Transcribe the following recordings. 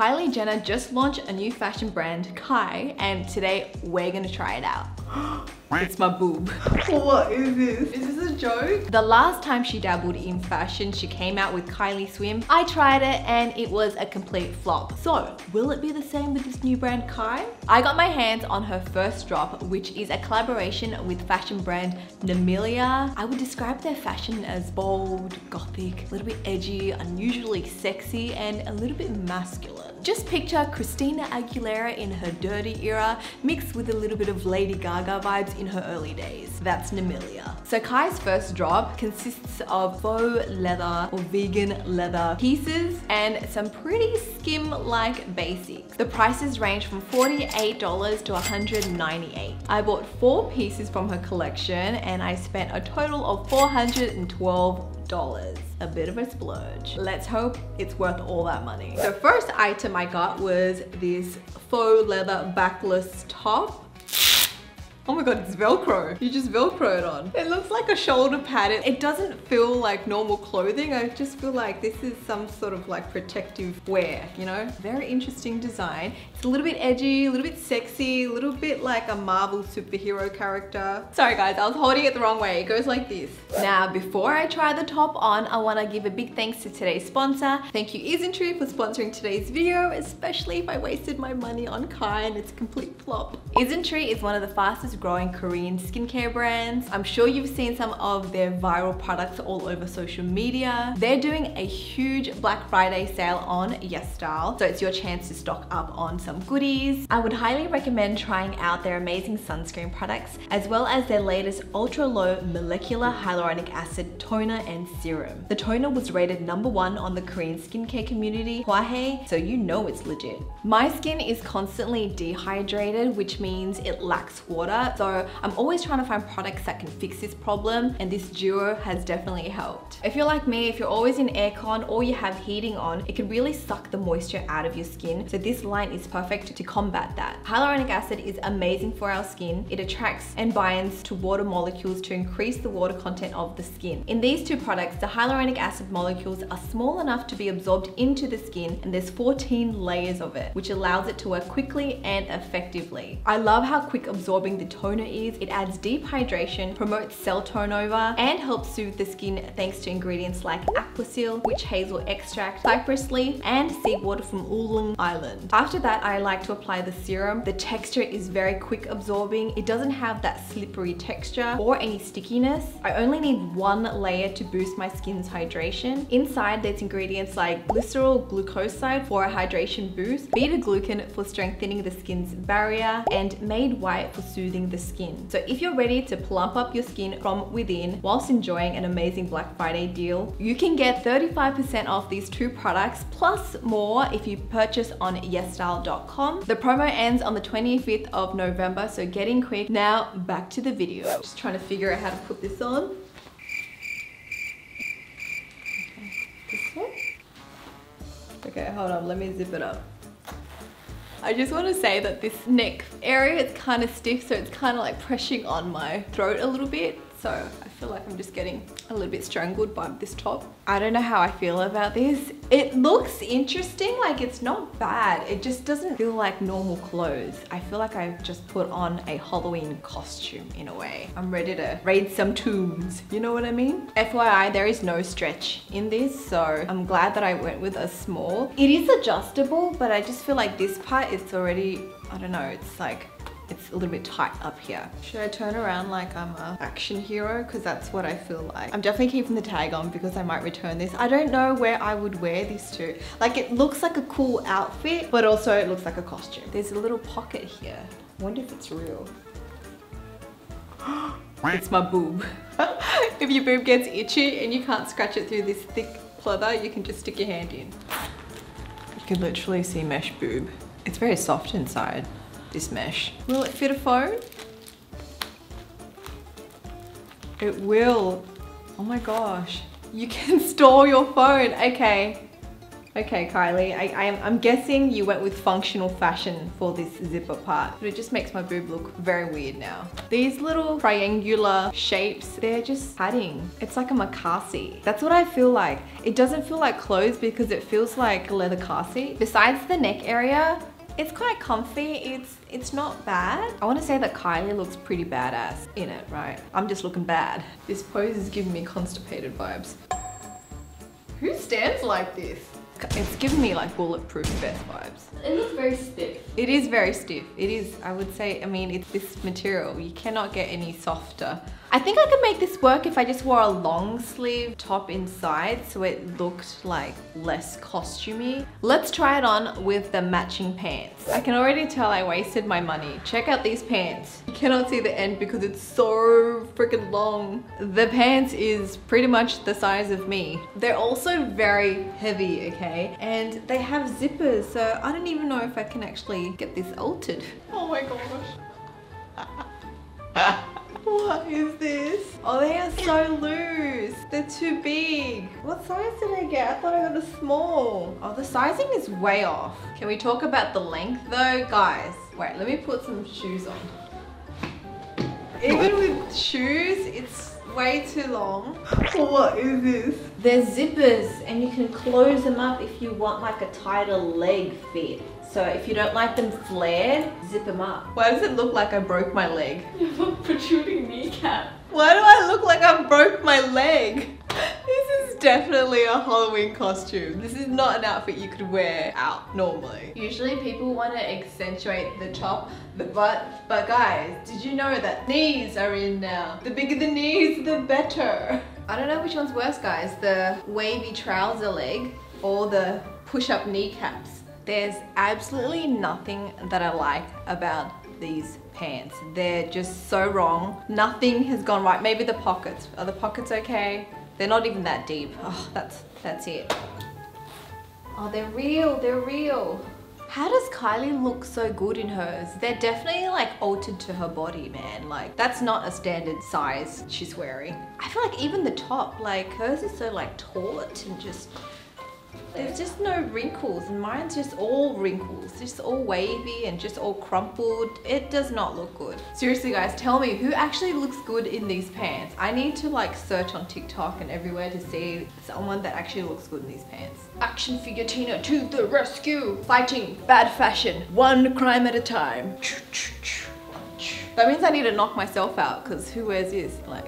Kylie Jenner just launched a new fashion brand, Khy, and today we're gonna try it out. It's my boob. What is this? Is this a joke? The last time she dabbled in fashion, she came out with Kylie Swim. I tried it and it was a complete flop. So, will it be the same with this new brand Khy? I got my hands on her first drop, which is a collaboration with fashion brand Namilia. I would describe their fashion as bold, gothic, a little bit edgy, unusually sexy, and a little bit masculine. Just picture Christina Aguilera in her dirty era mixed with a little bit of Lady Gaga vibes in her early days. That's Namilia. So Khy's first drop consists of faux leather or vegan leather pieces and some pretty skim-like basics. The prices range from $48 to $198. I bought four pieces from her collection and I spent a total of $412 a bit of a splurge. Let's hope it's worth all that money. The first item I got was this faux leather backless top Oh my god, it's Velcro. You just Velcro it on. It looks like a shoulder pad. It, doesn't feel like normal clothing. I just feel like this is some sort of like protective wear, you know? Very interesting design. It's a little bit edgy, a little bit sexy, a little bit like a Marvel superhero character. Sorry guys, I was holding it the wrong way. It goes like this. Now, before I try the top on, I wanna give a big thanks to today's sponsor. Thank you Isntree for sponsoring today's video, especially if I wasted my money on Khy and it's a complete flop. Isntree is one of the fastest growing Korean skincare brands. I'm sure you've seen some of their viral products all over social media. They're doing a huge Black Friday sale on YesStyle, so it's your chance to stock up on some goodies. I would highly recommend trying out their amazing sunscreen products, as well as their latest ultra low molecular hyaluronic acid toner and serum. The toner was rated number one on the Korean skincare community, Hwahae, so you know it's legit. My skin is constantly dehydrated, which means it lacks water, so I'm always trying to find products that can fix this problem and this duo has definitely helped. If you're like me, if you're always in aircon or you have heating on, it can really suck the moisture out of your skin. So this line is perfect to combat that. Hyaluronic acid is amazing for our skin. It attracts and binds to water molecules to increase the water content of the skin. In these two products, the hyaluronic acid molecules are small enough to be absorbed into the skin and there's 14 layers of it, which allows it to work quickly and effectively. I love how quick absorbing the toner is. It adds deep hydration, promotes cell turnover, and helps soothe the skin thanks to ingredients like Aquasil, witch hazel extract, cypress leaf, and seawater from Ulleung Island. After that, I like to apply the serum. The texture is very quick absorbing. It doesn't have that slippery texture or any stickiness. I only need one layer to boost my skin's hydration. Inside, there's ingredients like glycerol glucoside for a hydration boost, beta glucan for strengthening the skin's barrier, and made white for soothing the skin. So if you're ready to plump up your skin from within whilst enjoying an amazing Black Friday deal, you can get 35% off these two products plus more if you purchase on yesstyle.com. The promo ends on the 25th of November, so getting quick. Now back to the video. Just trying to figure out how to put this on. Okay, hold on, let me zip it up. I just want to say that this neck area is kind of stiff so it's kind of like pressing on my throat a little bit so I feel like I'm just getting a little bit strangled by this top. I don't know how I feel about this. It looks interesting, like it's not bad. It just doesn't feel like normal clothes. I feel like I've just put on a Halloween costume in a way. I'm ready to raid some tombs, you know what I mean? FYI, there is no stretch in this, so I'm glad that I went with a small. It is adjustable, but I just feel like this part is already, I don't know, it's like it's a little bit tight up here. Should I turn around like I'm a action hero? Because that's what I feel like. I'm definitely keeping the tag on because I might return this. I don't know where I would wear this to. Like it looks like a cool outfit, but also it looks like a costume. There's a little pocket here. I wonder if it's real. it's my boob. if your boob gets itchy and you can't scratch it through this thick pleather, you can just stick your hand in. You can literally see mesh boob. It's very soft inside this mesh. Will it fit a phone? It will. Oh my gosh. You can store your phone. Okay. Okay, Kylie, I, I am, I'm guessing you went with functional fashion for this zipper part, but it just makes my boob look very weird now. These little triangular shapes, they're just padding. It's like a makasi. That's what I feel like. It doesn't feel like clothes because it feels like a leather car seat. Besides the neck area, it's quite comfy. It's it's not bad. I want to say that Kylie looks pretty badass in it, right? I'm just looking bad. This pose is giving me constipated vibes. Who stands like this? It's giving me like bulletproof vest vibes. It looks very stiff. It is very stiff. It is, I would say, I mean, it's this material. You cannot get any softer. I think I could make this work if I just wore a long sleeve top inside so it looked like less costumey. Let's try it on with the matching pants. I can already tell I wasted my money. Check out these pants. You cannot see the end because it's so freaking long. The pants is pretty much the size of me. They're also very heavy, okay? And they have zippers, so I don't even know if I can actually get this altered. Oh my gosh. What is this? Oh, they are so loose. They're too big. What size did I get? I thought I got a small. Oh, the sizing is way off. Can we talk about the length though? Guys, wait, let me put some shoes on. Even with shoes, it's way too long. What is this? They're zippers and you can close them up if you want like a tighter leg fit. So if you don't like them flared, zip them up. Why does it look like I broke my leg? You have a protruding kneecap. Why do I look like I broke my leg? This is definitely a Halloween costume. This is not an outfit you could wear out normally. Usually people want to accentuate the top, the butt, but guys, did you know that knees are in now? The bigger the knees, the better. I don't know which one's worse guys, the wavy trouser leg or the push-up kneecaps. There's absolutely nothing that I like about these pants. They're just so wrong. Nothing has gone right. Maybe the pockets. Are the pockets okay? They're not even that deep. Oh, that's, that's it. Oh, they're real, they're real. How does Kylie look so good in hers? They're definitely like altered to her body, man. Like that's not a standard size she's wearing. I feel like even the top, like hers is so like taut and just there's just no wrinkles and mine's just all wrinkles, just all wavy and just all crumpled. It does not look good. Seriously guys, tell me who actually looks good in these pants? I need to like search on TikTok and everywhere to see someone that actually looks good in these pants. Action figure Tina to the rescue! Fighting bad fashion, one crime at a time. That means I need to knock myself out because who wears this? Like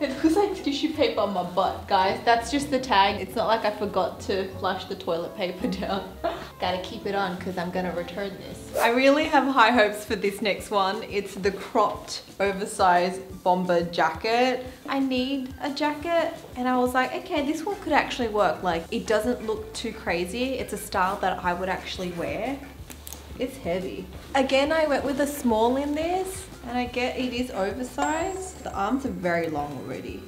it looks like tissue paper on my butt, guys. That's just the tag. It's not like I forgot to flush the toilet paper down. Gotta keep it on because I'm gonna return this. I really have high hopes for this next one. It's the cropped oversized bomber jacket. I need a jacket and I was like, okay, this one could actually work. Like it doesn't look too crazy. It's a style that I would actually wear. It's heavy. Again, I went with a small in this and I get it is oversized. The arms are very long already.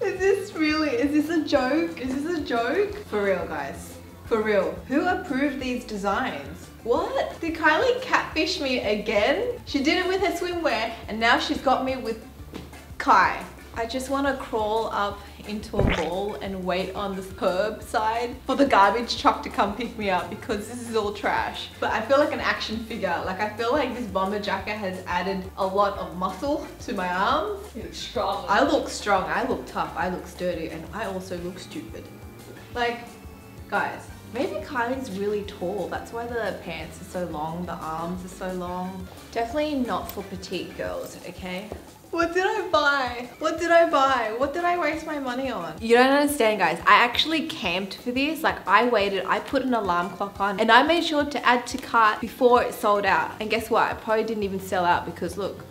Is this really, is this a joke? Is this a joke? For real, guys. For real. Who approved these designs? What? Did Kylie catfish me again? She did it with her swimwear and now she's got me with Khy. I just want to crawl up into a ball and wait on the curb side for the garbage truck to come pick me up because this is all trash. But I feel like an action figure. Like I feel like this bomber jacket has added a lot of muscle to my arms. You strong. I look strong, I look tough, I look sturdy, and I also look stupid. Like, guys, Maybe Kylie's really tall. That's why the pants are so long, the arms are so long. Definitely not for petite girls, okay? What did I buy? What did I buy? What did I waste my money on? You don't understand guys. I actually camped for this. Like I waited, I put an alarm clock on and I made sure to add to cart before it sold out. And guess what? It probably didn't even sell out because look,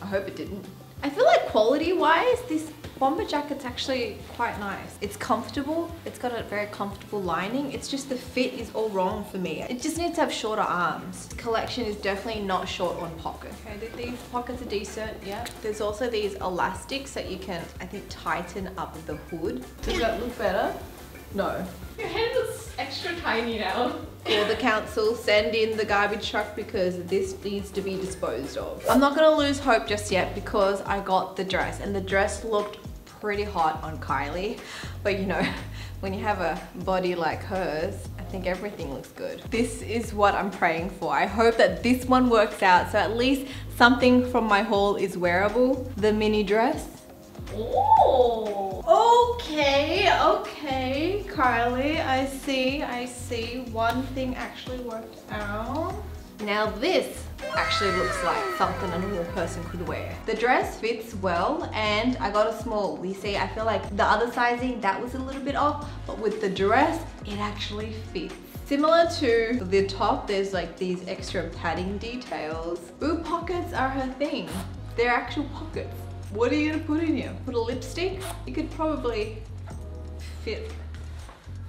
I hope it didn't. I feel like quality wise, this bomber jacket's actually quite nice. It's comfortable. It's got a very comfortable lining. It's just the fit is all wrong for me. It just needs to have shorter arms. The collection is definitely not short on pockets. Okay, these pockets are decent, yeah. There's also these elastics that you can, I think, tighten up the hood. Does that look better? No. Your hand is extra tiny now. Or the council send in the garbage truck because this needs to be disposed of. I'm not gonna lose hope just yet because I got the dress and the dress looked pretty hot on Kylie. But you know, when you have a body like hers, I think everything looks good. This is what I'm praying for. I hope that this one works out so at least something from my haul is wearable. The mini dress. Oh. Okay, okay, Carly, I see, I see. One thing actually worked out. Now this actually looks like something a normal person could wear. The dress fits well and I got a small. You see, I feel like the other sizing, that was a little bit off, but with the dress, it actually fits. Similar to the top, there's like these extra padding details. Boob pockets are her thing. They're actual pockets. What are you gonna put in here? Put a lipstick? You could probably fit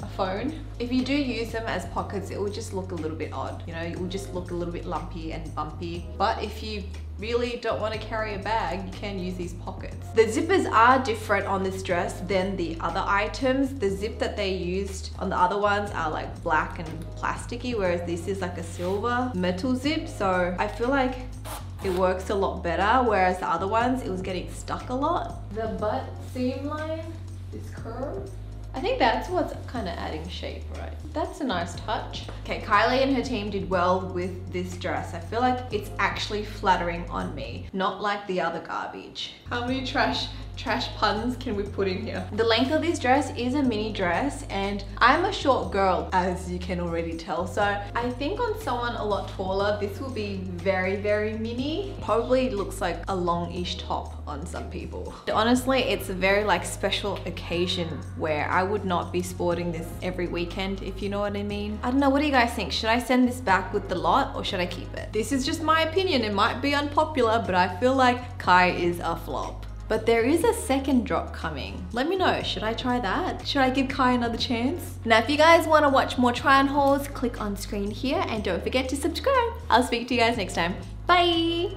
a phone. If you do use them as pockets, it will just look a little bit odd. You know, it will just look a little bit lumpy and bumpy. But if you really don't want to carry a bag, you can use these pockets. The zippers are different on this dress than the other items. The zip that they used on the other ones are like black and plasticky, whereas this is like a silver metal zip. So I feel like it works a lot better, whereas the other ones, it was getting stuck a lot. The butt seam line is curved. I think that's what's kind of adding shape, right? That's a nice touch. Okay, Kylie and her team did well with this dress. I feel like it's actually flattering on me, not like the other garbage. How many trash trash puns can we put in here? The length of this dress is a mini dress and I'm a short girl as you can already tell. So I think on someone a lot taller, this will be very, very mini. Probably looks like a long-ish top on some people. Honestly, it's a very like special occasion where I would not be sporting this every weekend, if you know what I mean. I don't know, what do you guys think? Should I send this back with the lot or should I keep it? This is just my opinion. It might be unpopular, but I feel like Khy is a flop. But there is a second drop coming. Let me know, should I try that? Should I give Khy another chance? Now, if you guys wanna watch more try on hauls, click on screen here and don't forget to subscribe. I'll speak to you guys next time. Bye!